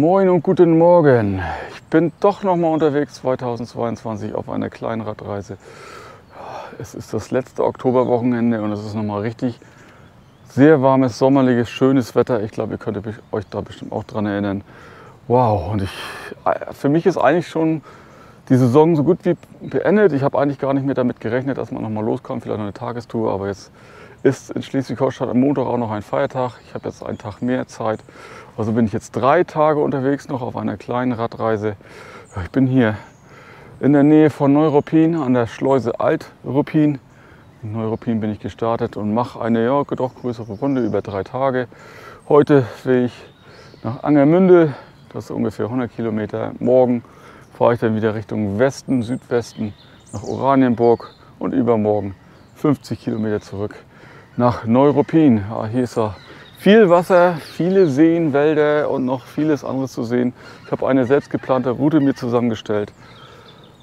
Moin und guten Morgen. Ich bin doch noch mal unterwegs 2022 auf einer kleinen Radreise. Es ist das letzte Oktoberwochenende und es ist noch mal richtig sehr warmes, sommerliches, schönes Wetter. Ich glaube, ihr könnt euch da bestimmt auch dran erinnern. Wow, und ich, für mich ist eigentlich schon die Saison so gut wie beendet. Ich habe eigentlich gar nicht mehr damit gerechnet, dass man noch mal loskommt, vielleicht noch eine Tagestour, aber jetzt ist in Schleswig-Holstein am Montag auch noch ein Feiertag. Ich habe jetzt einen Tag mehr Zeit. Also bin ich jetzt drei Tage unterwegs noch auf einer kleinen Radreise. Ich bin hier in der Nähe von Neuruppin an der Schleuse Alt-Ruppin. In Neuruppin bin ich gestartet und mache eine ja, doch größere Runde über drei Tage. Heute will ich nach Angermünde, das ist ungefähr 100 Kilometer. Morgen fahre ich dann wieder Richtung Westen, Südwesten nach Oranienburg und übermorgen 50 Kilometer zurück nach Neuruppin. Ja, hier ist ja viel Wasser, viele Seen, Wälder und noch vieles anderes zu sehen. Ich habe eine selbst geplante Route mir zusammengestellt.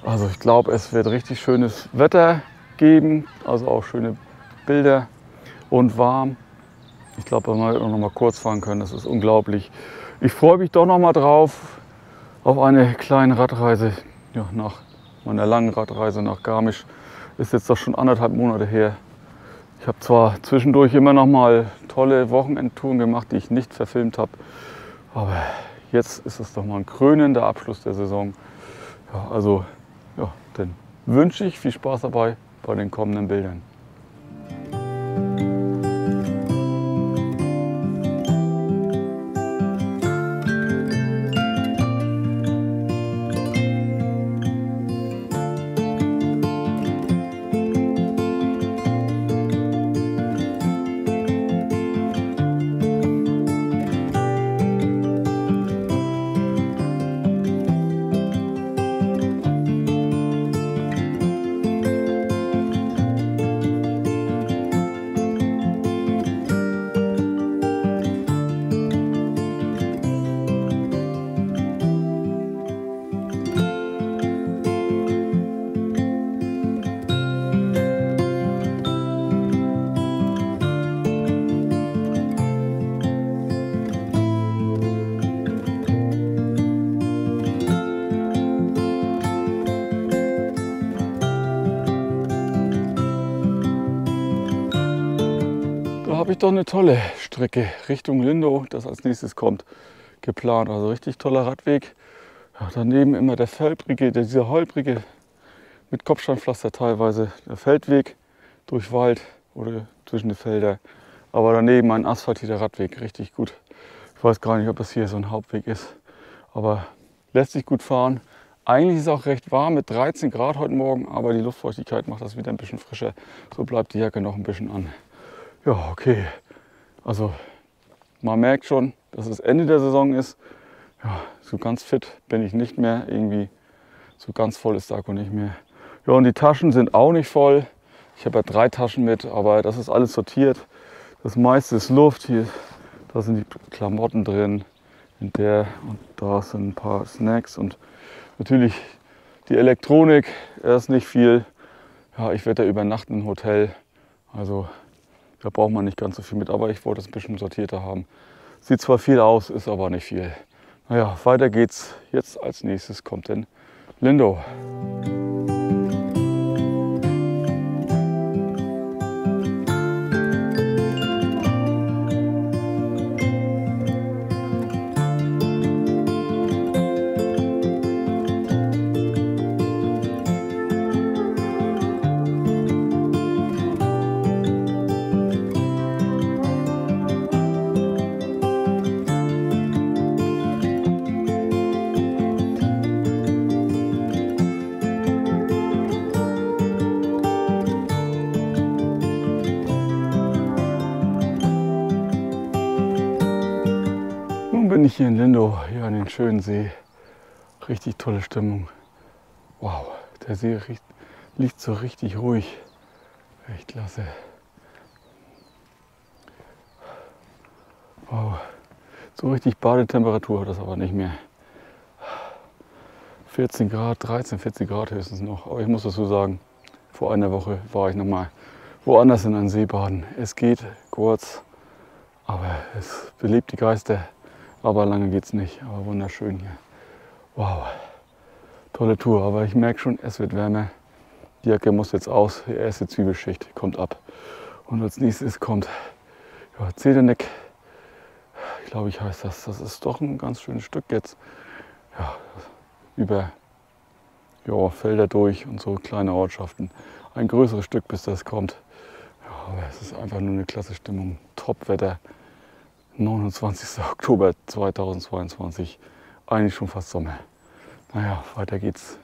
Also ich glaube, es wird richtig schönes Wetter geben, also auch schöne Bilder und warm. Ich glaube, wir werden noch mal kurz fahren können, das ist unglaublich. Ich freue mich doch noch mal drauf auf eine kleine Radreise ja, nach meiner langen Radreise nach Garmisch. Ist jetzt doch schon anderthalb Monate her. Ich habe zwar zwischendurch immer noch mal tolle Wochenendtouren gemacht, die ich nicht verfilmt habe, aber jetzt ist es doch mal ein krönender Abschluss der Saison. Ja, also, ja, dann wünsche ich viel Spaß dabei bei den kommenden Bildern. Doch eine tolle Strecke Richtung Lindow, das als nächstes kommt, geplant. Also richtig toller Radweg. Ja, daneben immer der Feldbrige, dieser holprige mit Kopfsteinpflaster teilweise, der Feldweg durch Wald oder zwischen die Felder. Aber daneben ein asphaltierter Radweg, richtig gut. Ich weiß gar nicht, ob das hier so ein Hauptweg ist, aber lässt sich gut fahren. Eigentlich ist es auch recht warm mit 13 Grad heute Morgen, aber die Luftfeuchtigkeit macht das wieder ein bisschen frischer. So bleibt die Jacke noch ein bisschen an. Ja, okay. Also man merkt schon, dass es Ende der Saison ist. Ja, so ganz fit bin ich nicht mehr. Irgendwie so ganz voll ist Akku nicht mehr. Ja, und die Taschen sind auch nicht voll. Ich habe ja drei Taschen mit, aber das ist alles sortiert. Das meiste ist Luft. Hier, da sind die Klamotten drin. In der und da sind ein paar Snacks und natürlich die Elektronik. Erst nicht viel. Ja, ich werde da übernachten im Hotel. Also da braucht man nicht ganz so viel mit, aber ich wollte es ein bisschen sortierter haben. Sieht zwar viel aus, ist aber nicht viel. Naja, weiter geht's. Jetzt als nächstes kommt denn Lindo. Bin ich hier in Lindow, hier an den schönen See. Richtig tolle Stimmung. Wow, der See riecht, liegt so richtig ruhig. Echt klasse. Wow, so richtig Badetemperatur hat das aber nicht mehr. 14 Grad, 13, 14 Grad höchstens noch. Aber ich muss dazu sagen, vor einer Woche war ich noch mal woanders in einem See baden. Es geht kurz, aber es belebt die Geister Aber lange geht es nicht. Aber wunderschön hier. Wow. Tolle Tour. Aber ich merke schon, es wird wärmer. Die Jacke muss jetzt aus. Die erste Zwiebelschicht kommt ab. Und als nächstes kommt ja, Zederneck. Ich glaube, ich heißt das. Das ist doch ein ganz schönes Stück jetzt. Ja, über ja, Felder durch und so kleine Ortschaften. Ein größeres Stück, bis das kommt. Ja, aber es ist einfach nur eine klasse Stimmung. Top-Wetter. 29. Oktober 2022. Eigentlich schon fast Sommer. Naja, weiter geht's.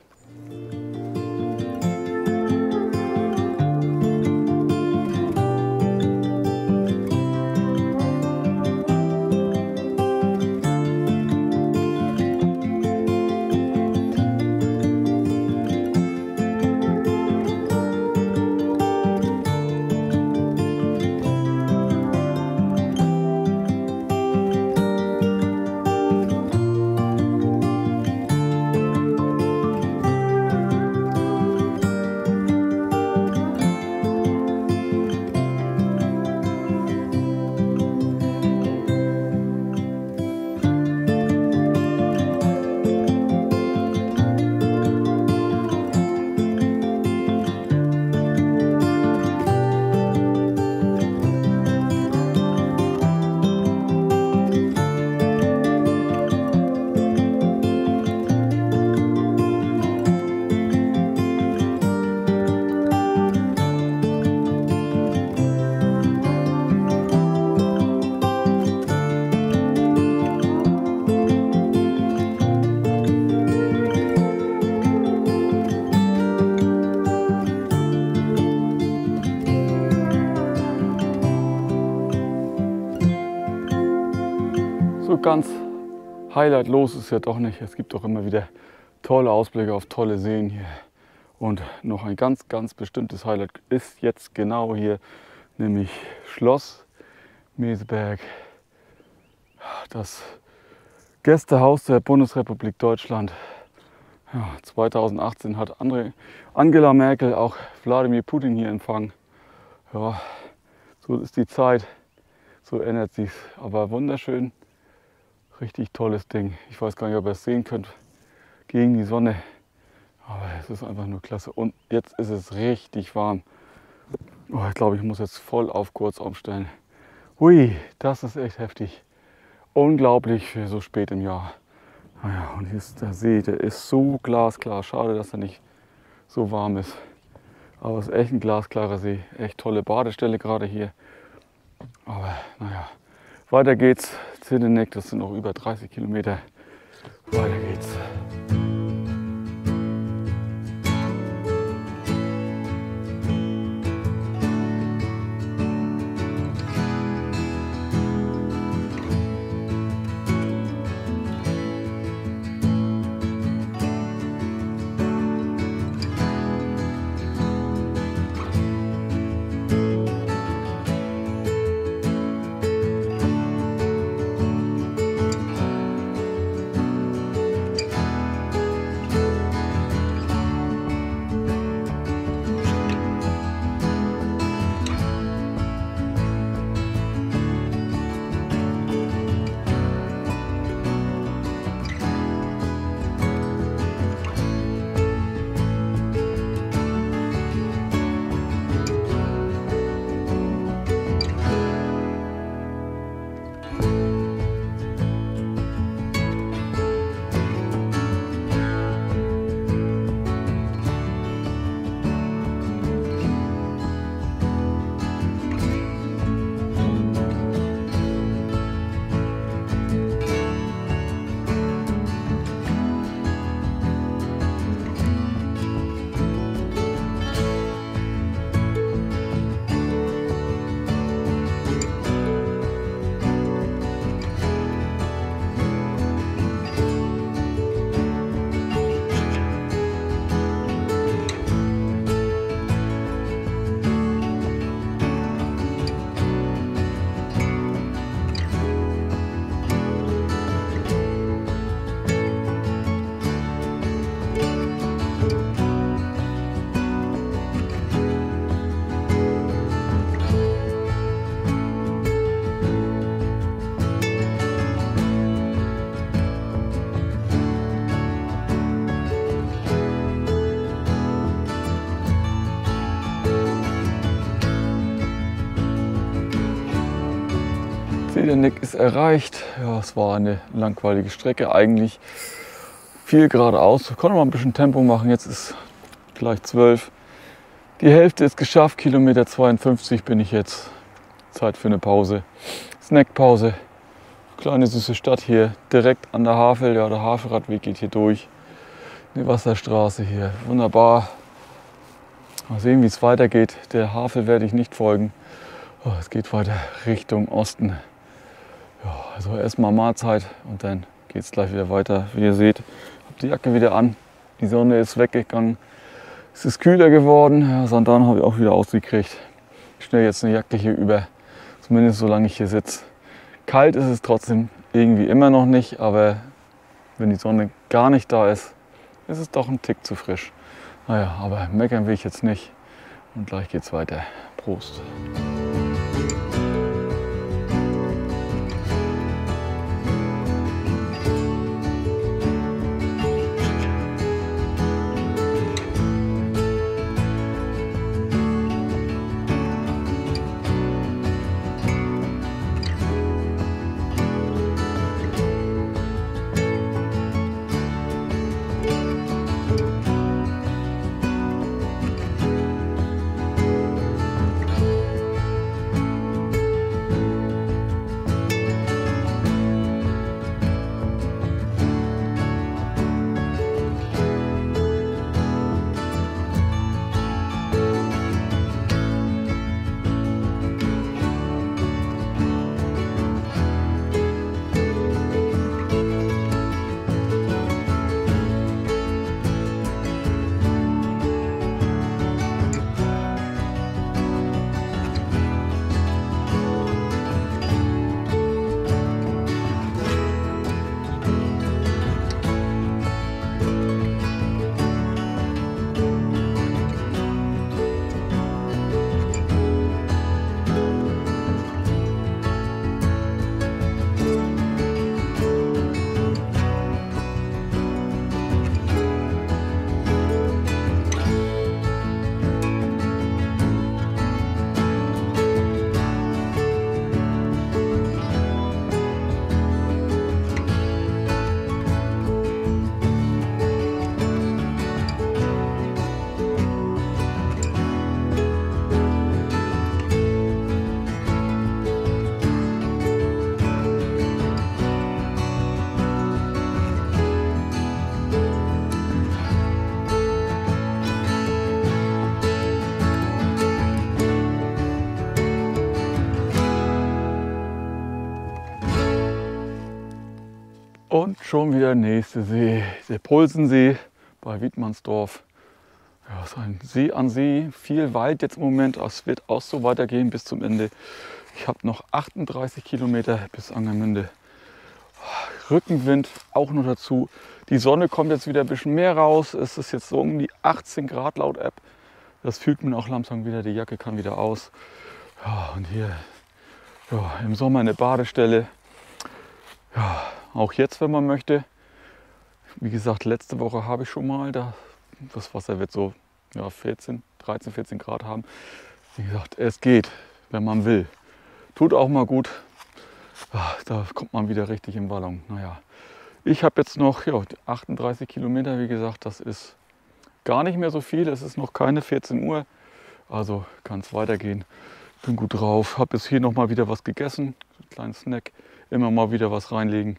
Ganz highlightlos ist ja doch nicht. Es gibt auch immer wieder tolle Ausblicke auf tolle Seen hier. Und noch ein ganz, ganz bestimmtes Highlight ist jetzt genau hier, nämlich Schloss Meseberg. Das Gästehaus der Bundesrepublik Deutschland. Ja, 2018 hat Angela Merkel auch Wladimir Putin hier empfangen. Ja, so ist die Zeit, so ändert sich Aber wunderschön. Richtig tolles Ding. Ich weiß gar nicht, ob ihr es sehen könnt gegen die Sonne. Aber es ist einfach nur klasse. Und jetzt ist es richtig warm. Oh, ich glaube, ich muss jetzt voll auf kurz umstellen. Hui, das ist echt heftig. Unglaublich für so spät im Jahr. Naja, und hier ist der See, der ist so glasklar. Schade, dass er nicht so warm ist. Aber es ist echt ein glasklarer See. Echt tolle Badestelle gerade hier. Aber naja, weiter geht's. Zinneneck, das sind noch über 30 Kilometer. Weiter geht's. Erreicht. Ja, es war eine langweilige Strecke eigentlich. Viel geradeaus. Konnte mal ein bisschen Tempo machen. Jetzt ist gleich 12. Die Hälfte ist geschafft. Kilometer 52 bin ich jetzt. Zeit für eine Pause. Snackpause. Kleine süße Stadt hier, direkt an der Havel. Ja, der Havelradweg geht hier durch. Die Wasserstraße hier. Wunderbar. Mal sehen, wie es weitergeht. Der Havel werde ich nicht folgen. Oh, es geht weiter Richtung Osten. Ja, also erstmal Mahlzeit und dann geht es gleich wieder weiter. Wie ihr seht, habe die Jacke wieder an. Die Sonne ist weggegangen. Es ist kühler geworden. Ja, Sandalen habe ich auch wieder ausgekriegt. Ich stelle jetzt eine Jacke hier über, zumindest solange ich hier sitze. Kalt ist es trotzdem irgendwie immer noch nicht, aber wenn die Sonne gar nicht da ist, ist es doch ein Tick zu frisch. Naja, aber meckern will ich jetzt nicht. Und gleich geht's weiter. Prost. Und schon wieder der nächste See, der Pulsensee bei Wiedmannsdorf. Ja, ist ein See an See, viel Wald jetzt im Moment. Es wird auch so weitergehen bis zum Ende. Ich habe noch 38 Kilometer bis Angermünde. Rückenwind auch noch dazu. Die Sonne kommt jetzt wieder ein bisschen mehr raus. Es ist jetzt so um die 18 Grad laut App. Das fühlt man auch langsam wieder. Die Jacke kann wieder aus. Ja, und hier ja, im Sommer eine Badestelle. Ja, auch jetzt, wenn man möchte. Wie gesagt, letzte Woche habe ich schon mal, da, das Wasser wird so ja, 14, 13, 14 Grad haben. Wie gesagt, es geht, wenn man will. Tut auch mal gut. Ah, da kommt man wieder richtig im Ballon. Naja, ich habe jetzt noch ja, 38 Kilometer, wie gesagt, das ist gar nicht mehr so viel. Es ist noch keine 14 Uhr, also kann es weitergehen. Bin gut drauf, habe jetzt hier noch mal wieder was gegessen, einen kleinen Snack immer mal wieder was reinlegen,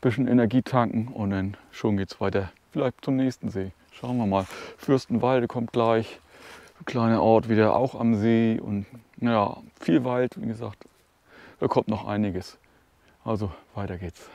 bisschen Energie tanken und dann schon geht es weiter. Vielleicht zum nächsten See. Schauen wir mal. Fürstenwalde kommt gleich. Ein kleiner Ort wieder auch am See und ja, viel Wald, wie gesagt. Da kommt noch einiges. Also weiter geht's.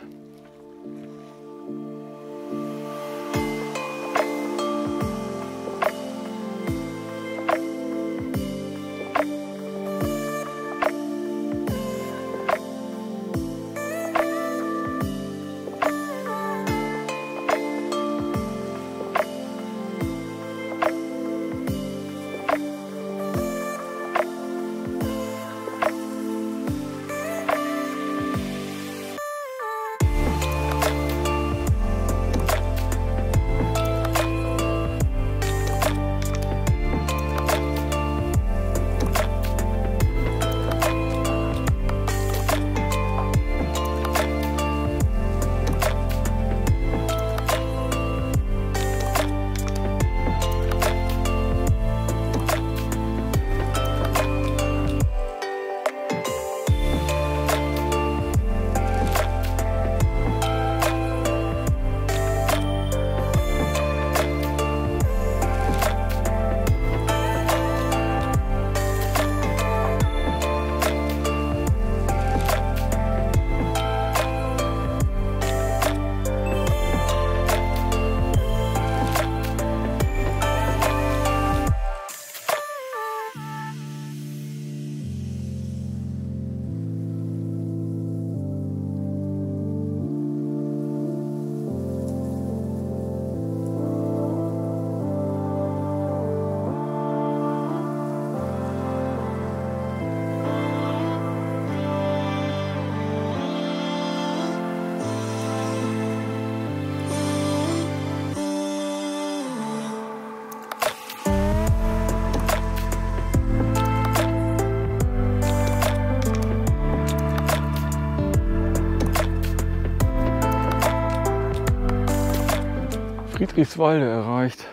Friedrichswalde erreicht.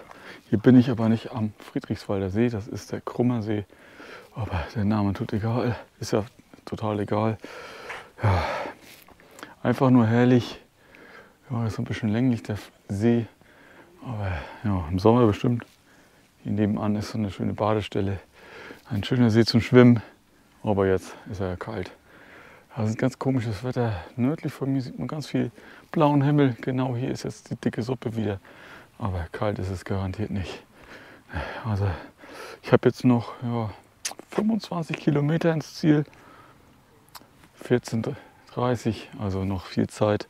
Hier bin ich aber nicht am Friedrichswalder See, das ist der Krummer See. Aber der Name tut egal, ist ja total egal. Ja, einfach nur herrlich. Ja, ist ein bisschen länglich der See, aber ja, im Sommer bestimmt. Hier nebenan ist so eine schöne Badestelle, ein schöner See zum Schwimmen. Aber jetzt ist er ja kalt. Das ist ganz komisches Wetter. Nördlich von mir sieht man ganz viel blauen Himmel. Genau hier ist jetzt die dicke Suppe wieder. Aber kalt ist es garantiert nicht. Also ich habe jetzt noch ja, 25 Kilometer ins Ziel. 14.30 also noch viel Zeit.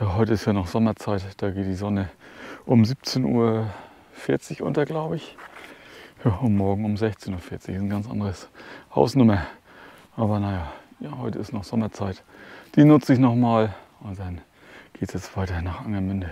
Ja, heute ist ja noch Sommerzeit, da geht die Sonne um 17.40 Uhr unter, glaube ich. Ja, und morgen um 16.40 Uhr ist ein ganz anderes Hausnummer. Aber naja, ja, heute ist noch Sommerzeit. Die nutze ich nochmal und dann geht es jetzt weiter nach Angermünde.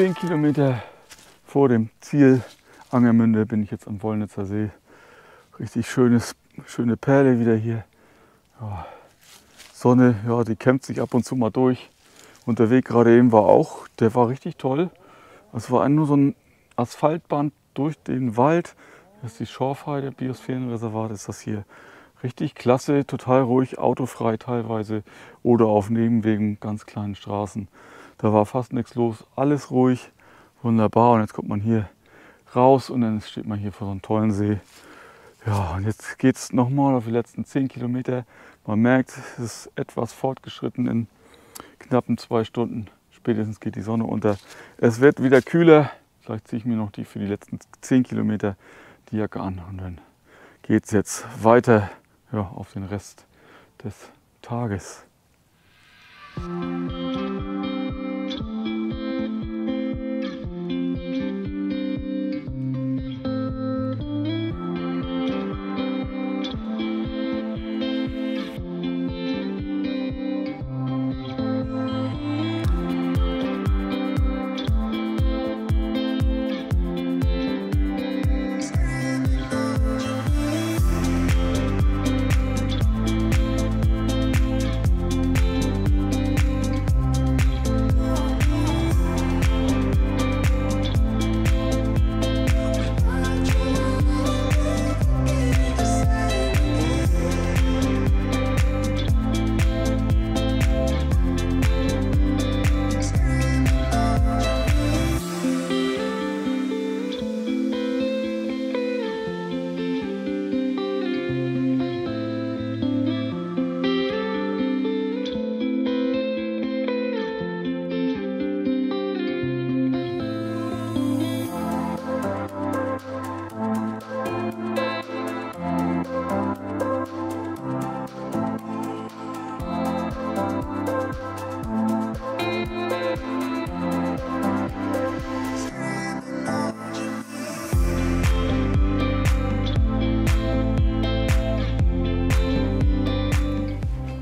Zehn Kilometer vor dem Ziel Angermünde bin ich jetzt am Wollnitzer See. Richtig schönes, schöne Perle wieder hier. Ja, Sonne, ja, die kämpft sich ab und zu mal durch. Und der Weg gerade eben war auch, der war richtig toll. Es war nur so ein Asphaltband durch den Wald. Das ist die Schorfheide, Biosphärenreservat ist das hier. Richtig klasse, total ruhig, autofrei teilweise oder auf Nebenwegen, ganz kleinen Straßen. Da war fast nichts los, alles ruhig, wunderbar. Und jetzt kommt man hier raus und dann steht man hier vor so einem tollen See. Ja, und jetzt geht es nochmal auf die letzten 10 Kilometer. Man merkt, es ist etwas fortgeschritten in knappen zwei Stunden. Spätestens geht die Sonne unter. Es wird wieder kühler. Vielleicht ziehe ich mir noch die für die letzten 10 Kilometer die Jacke an und dann geht es jetzt weiter ja, auf den Rest des Tages.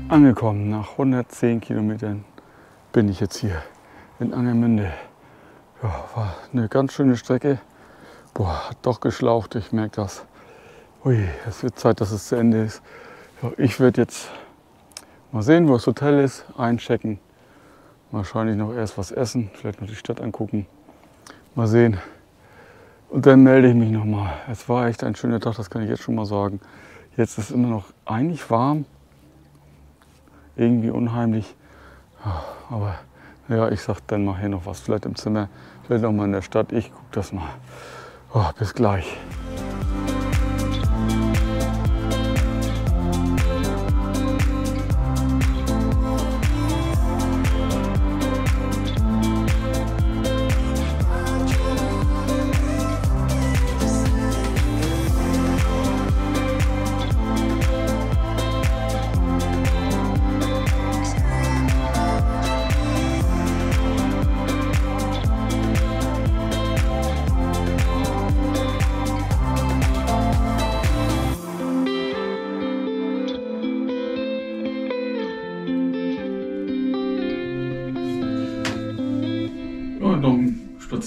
Angekommen. Nach 110 Kilometern bin ich jetzt hier in Angermünde. Ja, war eine ganz schöne Strecke. Boah, hat doch geschlaucht, ich merke das. Ui, es wird Zeit, dass es zu Ende ist. Ja, ich werde jetzt mal sehen, wo das Hotel ist, einchecken. Wahrscheinlich noch erst was essen, vielleicht noch die Stadt angucken. Mal sehen. Und dann melde ich mich nochmal. Es war echt ein schöner Tag, das kann ich jetzt schon mal sagen. Jetzt ist es immer noch eigentlich warm, irgendwie unheimlich. Aber ja, ich sag dann mal hier noch was. Vielleicht im Zimmer, vielleicht auch mal in der Stadt. Ich gucke das mal. Oh, bis gleich.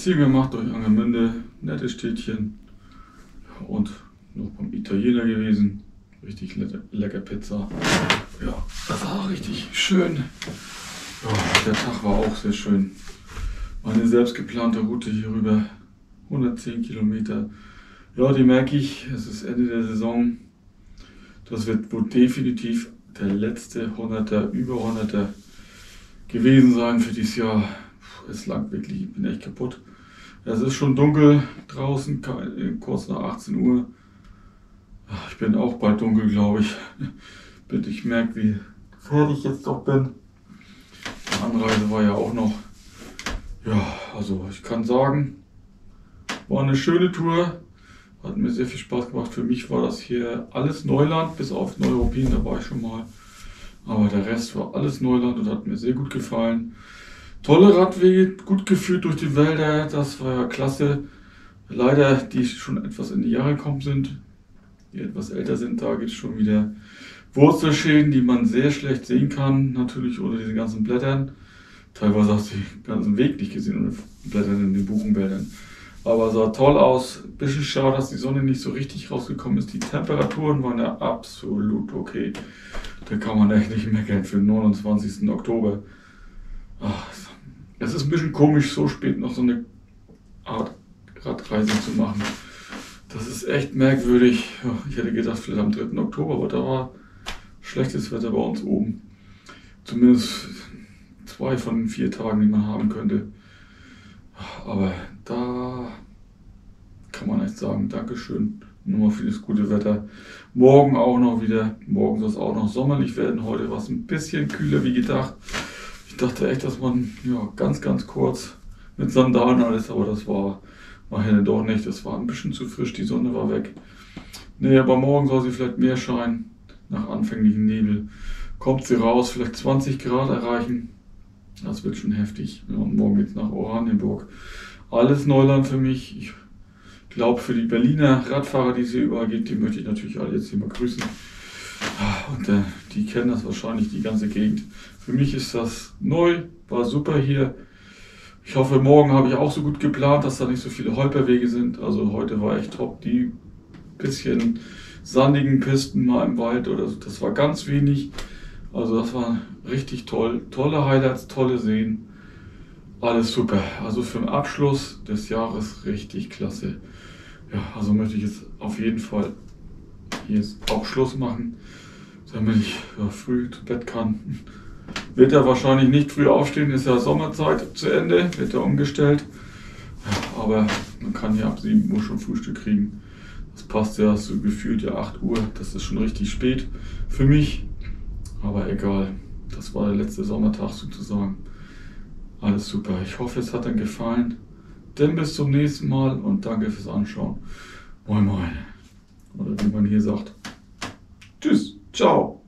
Spaziergang gemacht durch Angermünde, nettes Städtchen und noch beim Italiener gewesen. Richtig lecker, lecker Pizza. Ja, das war richtig schön. Ja, der Tag war auch sehr schön. Meine selbst geplante Route hier rüber, 110 Kilometer. Ja, die merke ich, es ist Ende der Saison. Das wird wohl definitiv der letzte 100er, über 100er gewesen sein für dieses Jahr es langt wirklich, ich bin echt kaputt. Es ist schon dunkel draußen, kurz nach 18 Uhr. Ich bin auch bald dunkel, glaube ich. Bitte, ich merke, wie fertig ich jetzt doch bin. Die Anreise war ja auch noch. Ja, also ich kann sagen, war eine schöne Tour. Hat mir sehr viel Spaß gemacht. Für mich war das hier alles Neuland, bis auf Neuruppin, da war ich schon mal. Aber der Rest war alles Neuland und hat mir sehr gut gefallen. Tolle Radwege, gut geführt durch die Wälder, das war ja klasse. Leider, die schon etwas in die Jahre gekommen sind, die etwas älter sind, da gibt es schon wieder Wurzelschäden, die man sehr schlecht sehen kann, natürlich unter diesen ganzen Blättern. Teilweise hast du den ganzen Weg nicht gesehen unter Blättern in den Buchenwäldern. Aber sah toll aus. Bisschen schade, dass die Sonne nicht so richtig rausgekommen ist. Die Temperaturen waren ja absolut okay. Da kann man echt nicht meckern für den 29. Oktober. Ach, es ist ein bisschen komisch, so spät noch so eine Art Radreise zu machen. Das ist echt merkwürdig. Ich hätte gedacht, vielleicht am 3. Oktober, aber da war schlechtes Wetter bei uns oben. Zumindest zwei von den vier Tagen, die man haben könnte. Aber da kann man echt sagen, Dankeschön nochmal für das gute Wetter. Morgen auch noch wieder, morgen soll es auch noch sommerlich werden. Heute war es ein bisschen kühler wie gedacht. Ich dachte echt, dass man ja, ganz, ganz kurz mit Sandalen alles, aber das war nachher doch nicht. Es war ein bisschen zu frisch, die Sonne war weg. Nee, aber morgen soll sie vielleicht mehr scheinen. Nach anfänglichen Nebel kommt sie raus, vielleicht 20 Grad erreichen. Das wird schon heftig. Ja, und morgen geht es nach Oranienburg. Alles Neuland für mich. Ich glaube, für die Berliner Radfahrer, die es hier überall gibt, die möchte ich natürlich alle jetzt hier mal grüßen. Und äh, die kennen das wahrscheinlich, die ganze Gegend. Für mich ist das neu, war super hier. Ich hoffe, morgen habe ich auch so gut geplant, dass da nicht so viele Holperwege sind. Also heute war echt top. Die bisschen sandigen Pisten mal im Wald oder so, das war ganz wenig. Also das war richtig toll. Tolle Highlights, tolle Seen. Alles super. Also für den Abschluss des Jahres richtig klasse. Ja, also möchte ich jetzt auf jeden Fall hier auch Schluss machen damit ich ja, früh zu Bett kann. Wird er wahrscheinlich nicht früh aufstehen, ist ja Sommerzeit zu Ende, wird er umgestellt. Ja, aber man kann ja ab 7 Uhr schon Frühstück kriegen. Das passt ja so gefühlt ja 8 Uhr, das ist schon richtig spät für mich. Aber egal, das war der letzte Sommertag sozusagen. Alles super. Ich hoffe, es hat dann gefallen. Denn bis zum nächsten Mal und danke fürs Anschauen. Moin Moin. Oder wie man hier sagt. Tschüss. Ciao.